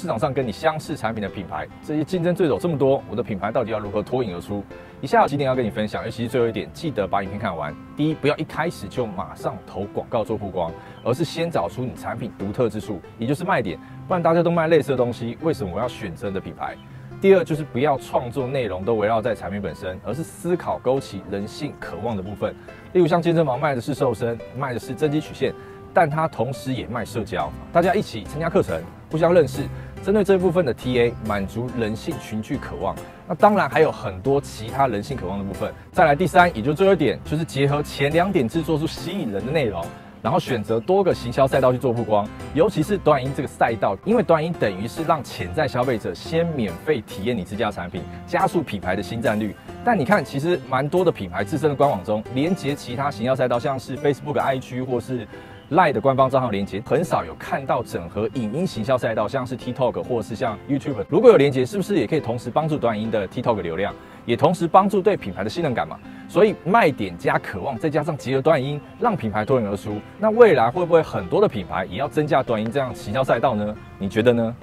市场上跟你相似产品的品牌，这些竞争对手这么多，我的品牌到底要如何脱颖而出？以下几点要跟你分享，尤其是最后一点，记得把影片看完。第一，不要一开始就马上投广告做曝光，而是先找出你产品独特之处，也就是卖点，不然大家都卖类似的东西，为什么我要选择你的品牌？第二，就是不要创作内容都围绕在产品本身，而是思考勾起人性渴望的部分。例如像健身房卖的是瘦身，卖的是增肌曲线。但它同时也卖社交，大家一起参加课程，互相认识，针对这部分的 TA 满足人性群聚渴望。那当然还有很多其他人性渴望的部分。再来第三，也就最后一点，就是结合前两点制作出吸引人的内容，然后选择多个行销赛道去做曝光，尤其是短音这个赛道，因为短音等于是让潜在消费者先免费体验你自家产品，加速品牌的新占率。但你看，其实蛮多的品牌自身的官网中连接其他行销赛道，像是 Facebook、IG 或是。Line 的官方账号连接很少有看到整合影音行销赛道，像是 TikTok 或是像 YouTube，如果有连接，是不是也可以同时帮助短音的 TikTok 流量，也同时帮助对品牌的信任感嘛？所以卖点加渴望，再加上结合短音，让品牌脱颖而出。那未来会不会很多的品牌也要增加短音这样行销赛道呢？你觉得呢？